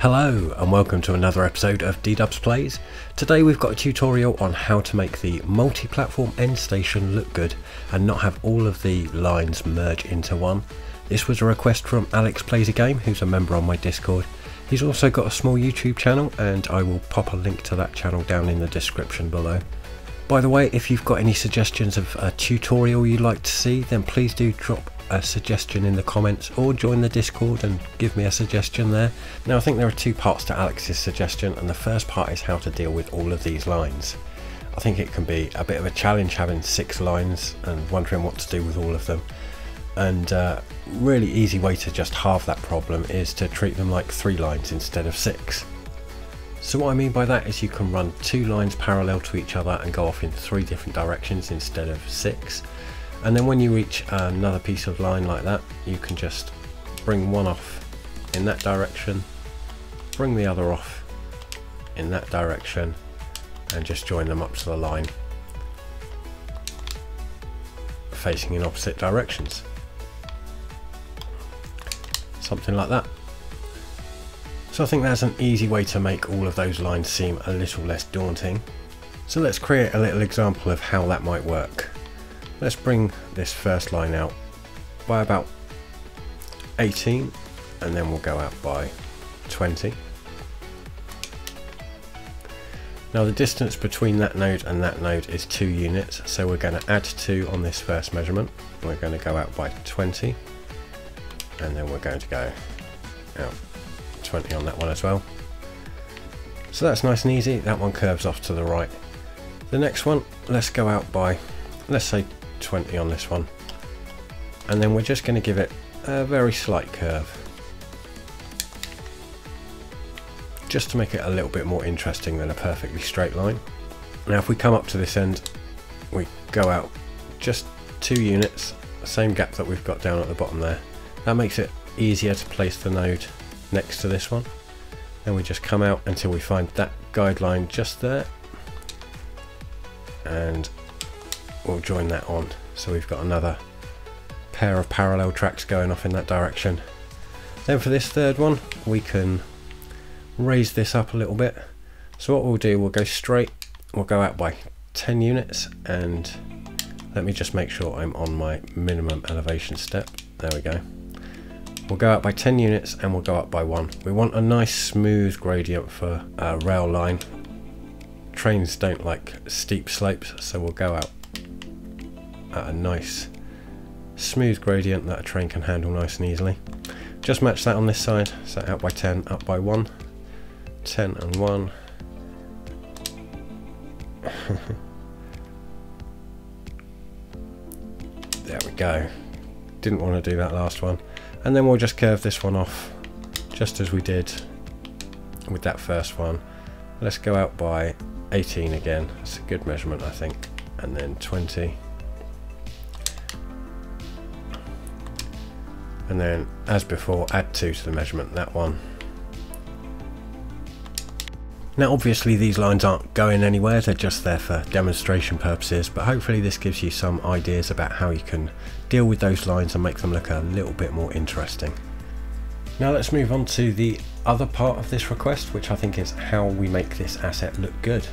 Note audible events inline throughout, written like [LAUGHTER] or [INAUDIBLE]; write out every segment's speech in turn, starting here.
Hello and welcome to another episode of DeDubs Plays. Today we've got a tutorial on how to make the multi-platform end station look good and not have all of the lines merge into one. This was a request from Alex Plays a Game who's a member on my Discord. He's also got a small YouTube channel and I will pop a link to that channel down in the description below. By the way, if you've got any suggestions of a tutorial you'd like to see then please do drop a suggestion in the comments or join the Discord and give me a suggestion there. Now I think there are two parts to Alex's suggestion and the first part is how to deal with all of these lines. I think it can be a bit of a challenge having six lines and wondering what to do with all of them. And uh, really easy way to just halve that problem is to treat them like three lines instead of six. So what I mean by that is you can run two lines parallel to each other and go off in three different directions instead of six and then when you reach another piece of line like that you can just bring one off in that direction bring the other off in that direction and just join them up to the line facing in opposite directions. Something like that. So I think that's an easy way to make all of those lines seem a little less daunting. So let's create a little example of how that might work Let's bring this first line out by about 18 and then we'll go out by 20. Now the distance between that node and that node is 2 units so we're going to add 2 on this first measurement. We're going to go out by 20 and then we're going to go out 20 on that one as well. So that's nice and easy, that one curves off to the right. The next one, let's go out by, let's say 20 on this one. And then we're just going to give it a very slight curve. Just to make it a little bit more interesting than a perfectly straight line. Now if we come up to this end we go out just two units same gap that we've got down at the bottom there. That makes it easier to place the node next to this one. Then we just come out until we find that guideline just there. And we'll join that on. So we've got another pair of parallel tracks going off in that direction. Then for this third one we can raise this up a little bit. So what we'll do we'll go straight we'll go out by 10 units and let me just make sure I'm on my minimum elevation step. There we go. We'll go out by 10 units and we'll go up by one. We want a nice smooth gradient for a rail line. Trains don't like steep slopes so we'll go out at a nice smooth gradient that a train can handle nice and easily. Just match that on this side, so out by 10, up by 1, 10 and 1. [LAUGHS] there we go. Didn't want to do that last one. And then we'll just curve this one off, just as we did with that first one. Let's go out by 18 again. It's a good measurement, I think. And then 20. And then as before add 2 to the measurement that one. Now obviously these lines aren't going anywhere they're just there for demonstration purposes but hopefully this gives you some ideas about how you can deal with those lines and make them look a little bit more interesting. Now let's move on to the other part of this request which I think is how we make this asset look good.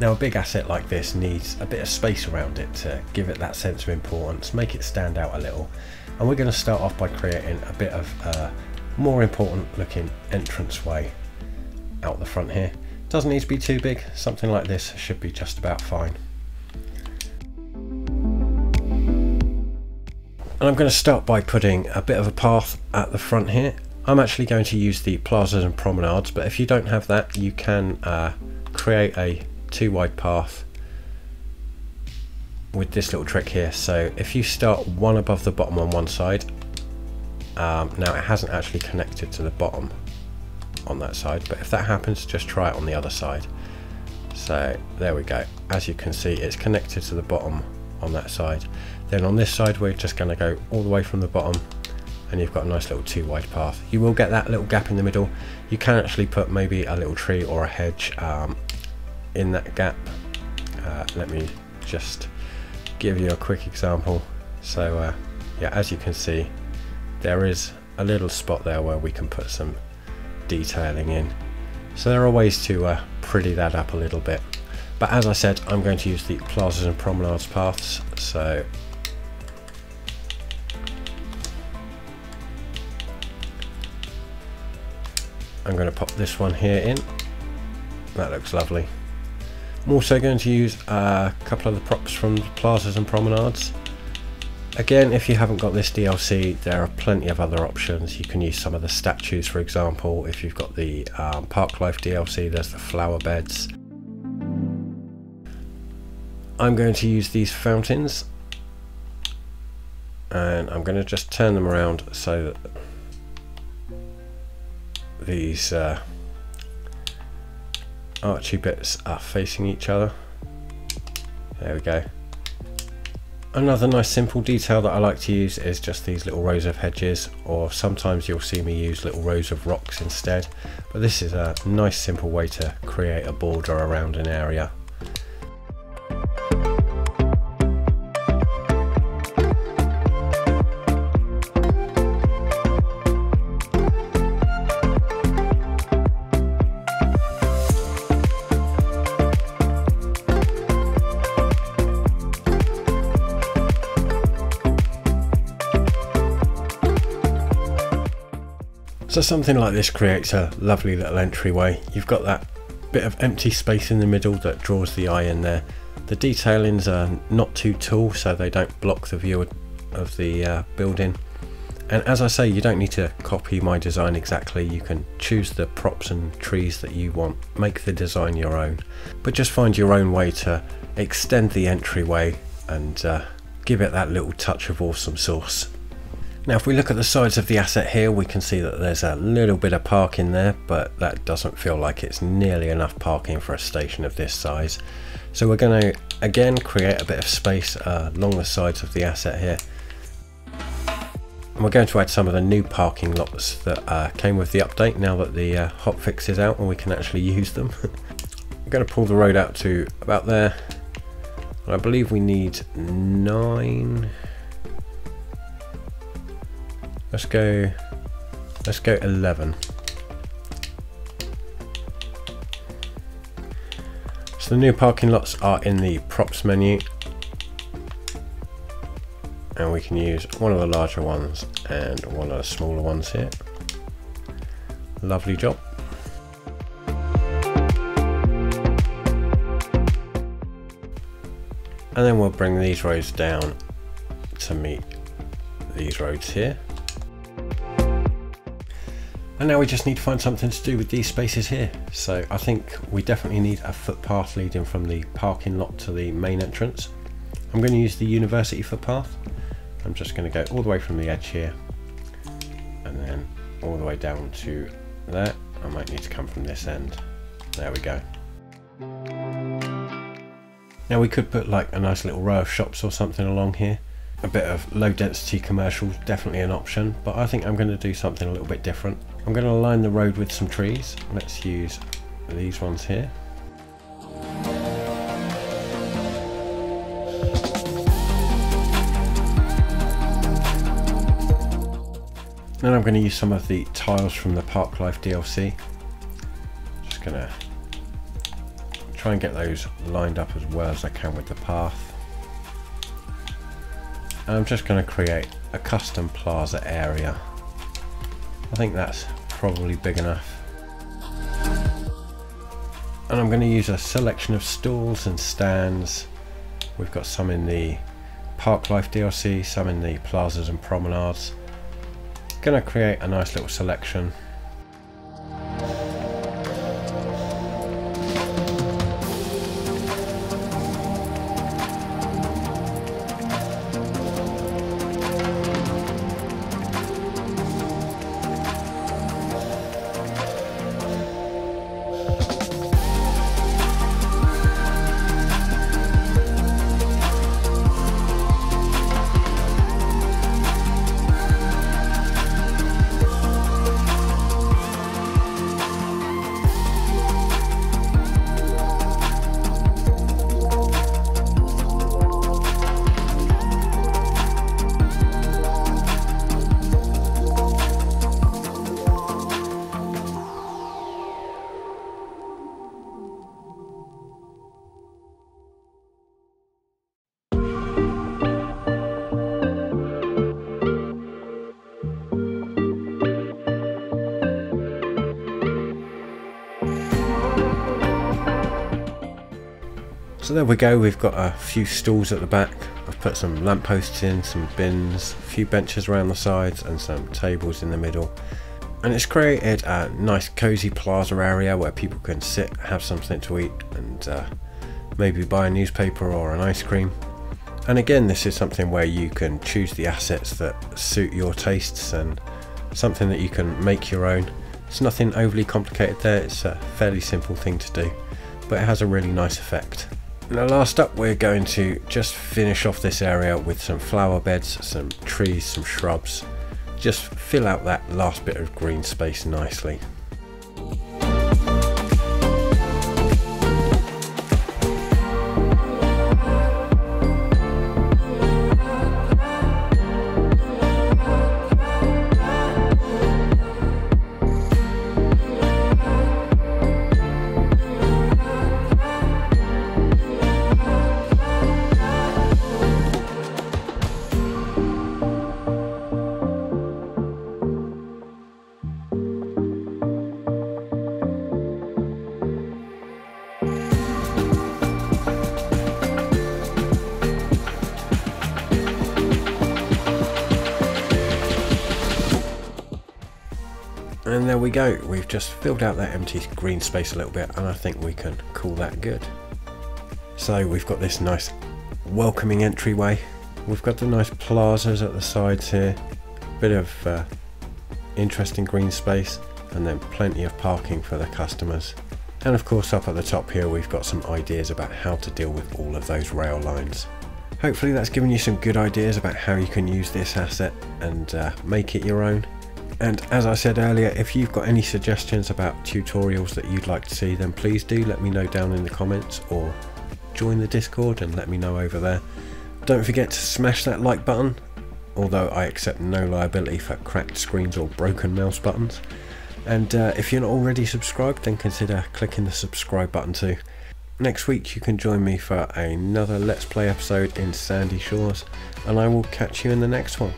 Now a big asset like this needs a bit of space around it to give it that sense of importance, make it stand out a little. And we're going to start off by creating a bit of a more important looking entrance way out the front here. Doesn't need to be too big, something like this should be just about fine. And I'm going to start by putting a bit of a path at the front here. I'm actually going to use the plazas and promenades, but if you don't have that, you can uh, create a two wide path with this little trick here. So if you start one above the bottom on one side, um, now it hasn't actually connected to the bottom on that side, but if that happens, just try it on the other side. So there we go. As you can see, it's connected to the bottom on that side. Then on this side, we're just going to go all the way from the bottom and you've got a nice little two wide path. You will get that little gap in the middle. You can actually put maybe a little tree or a hedge um, in that gap. Uh, let me just give you a quick example. So uh, yeah, as you can see, there is a little spot there where we can put some detailing in. So there are ways to uh, pretty that up a little bit. But as I said, I'm going to use the plazas and promenades paths. So I'm going to pop this one here in. That looks lovely. I'm also going to use a couple of the props from plazas and promenades. Again, if you haven't got this DLC, there are plenty of other options. You can use some of the statues, for example. If you've got the um, Parklife DLC, there's the flower beds. I'm going to use these fountains and I'm going to just turn them around so that these uh, archy bits are facing each other. There we go. Another nice simple detail that I like to use is just these little rows of hedges or sometimes you'll see me use little rows of rocks instead but this is a nice simple way to create a border around an area So something like this creates a lovely little entryway. You've got that bit of empty space in the middle that draws the eye in there. The detailings are not too tall so they don't block the view of the uh, building. And as I say, you don't need to copy my design exactly. You can choose the props and trees that you want. Make the design your own. But just find your own way to extend the entryway and uh, give it that little touch of awesome sauce. Now if we look at the sides of the asset here we can see that there's a little bit of parking there but that doesn't feel like it's nearly enough parking for a station of this size. So we're going to again create a bit of space uh, along the sides of the asset here. And we're going to add some of the new parking lots that uh, came with the update now that the uh, hotfix is out and we can actually [LAUGHS] use them. I'm going to pull the road out to about there. I believe we need nine Let's go, let's go 11. So the new parking lots are in the props menu and we can use one of the larger ones and one of the smaller ones here. Lovely job. And then we'll bring these roads down to meet these roads here. And now we just need to find something to do with these spaces here. So I think we definitely need a footpath leading from the parking lot to the main entrance. I'm going to use the university footpath. I'm just going to go all the way from the edge here and then all the way down to there. I might need to come from this end. There we go. Now we could put like a nice little row of shops or something along here a bit of low density commercial definitely an option but I think I'm going to do something a little bit different. I'm going to line the road with some trees. Let's use these ones here. Then I'm going to use some of the tiles from the Parklife DLC just going to try and get those lined up as well as I can with the path I'm just going to create a custom plaza area. I think that's probably big enough. And I'm going to use a selection of stalls and stands. We've got some in the Parklife DLC, some in the plazas and promenades. Going to create a nice little selection So there we go, we've got a few stools at the back. I've put some lampposts in, some bins, a few benches around the sides and some tables in the middle. And it's created a nice cozy plaza area where people can sit, have something to eat and uh, maybe buy a newspaper or an ice cream. And again, this is something where you can choose the assets that suit your tastes and something that you can make your own. It's nothing overly complicated there, it's a fairly simple thing to do, but it has a really nice effect. Now last up we're going to just finish off this area with some flower beds, some trees, some shrubs. Just fill out that last bit of green space nicely. And there we go, we've just filled out that empty green space a little bit and I think we can call that good. So we've got this nice welcoming entryway, we've got the nice plazas at the sides here, a bit of uh, interesting green space and then plenty of parking for the customers. And of course up at the top here we've got some ideas about how to deal with all of those rail lines. Hopefully that's given you some good ideas about how you can use this asset and uh, make it your own. And as I said earlier, if you've got any suggestions about tutorials that you'd like to see, then please do let me know down in the comments or join the Discord and let me know over there. Don't forget to smash that like button, although I accept no liability for cracked screens or broken mouse buttons. And uh, if you're not already subscribed, then consider clicking the subscribe button too. Next week you can join me for another Let's Play episode in Sandy Shores, and I will catch you in the next one.